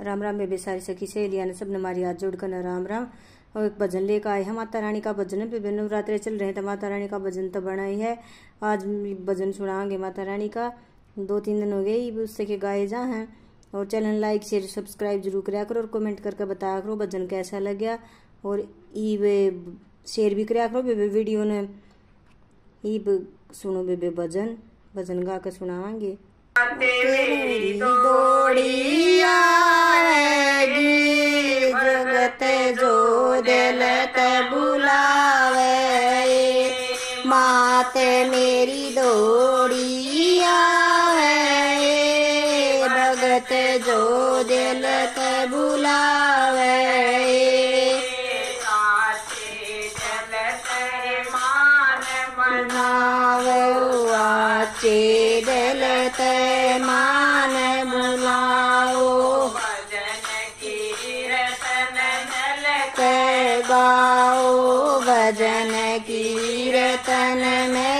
राम राम बेबे, सारी सखी सहेलियाँ ने सबने हमारी हाथ जोड़कर न राम राम। और एक भजन लेकर आए हैं, माता रानी का भजन। है नवरात्रे चल रहे हैं तो माता रानी का भजन तो बना ही है। आज भजन सुनाएँगे माता रानी का। दो तीन दिन हो गए उससे के गाए जा हैं। और चैनल लाइक, शेयर, सब्सक्राइब ज़रूर कराया करो और कमेंट करके बताया करो भजन कैसा लग गया और ई वे शेयर भी कराया करो बेबे, वीडियो ने। ई सुनो बेबे, भजन। भजन गा कर सुनावांगे दौड़ी जो दिल बुलावे मनावे आचे दलत मान बुलाओ भजन कीर्तन गाओ भजन कीर्तन मिल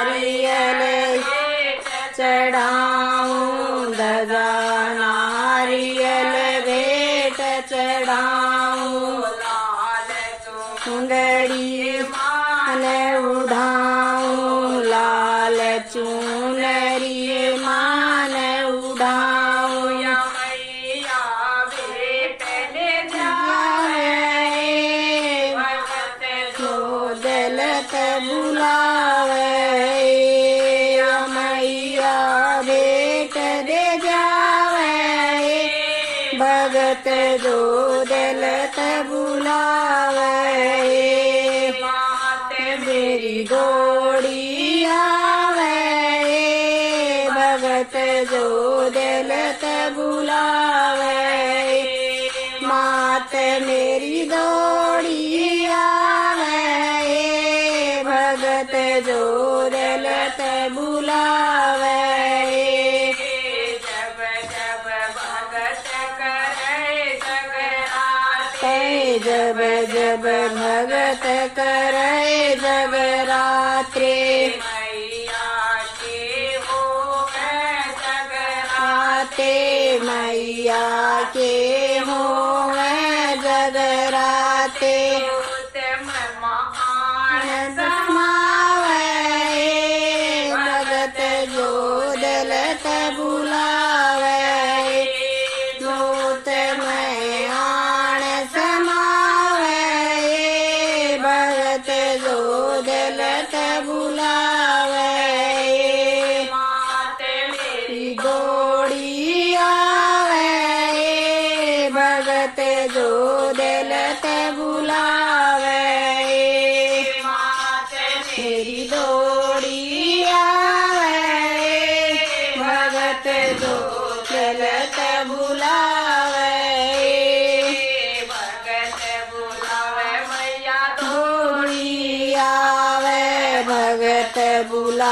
हरियल चढ़ाऊं दगा नारियल भेट चढ़ाऊं सुंदरी मान जो दलत बुलावे मेरी गोड़ी भगत जो दलत बुलावे मात मेरी दौड़ी भगत जो दलत बुलावे जब जब भगत करे रात्रि। मैया के हो सगराते मैया के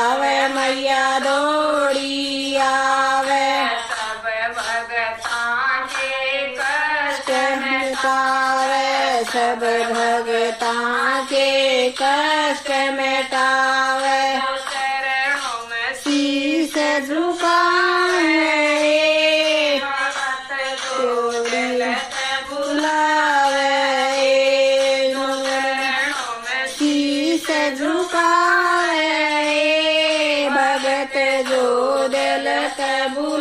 बुलावे मैया दौड़ी आवे सब भगतां के कष्ट मिटावे सब भगता के कष्ट मिटावे amor.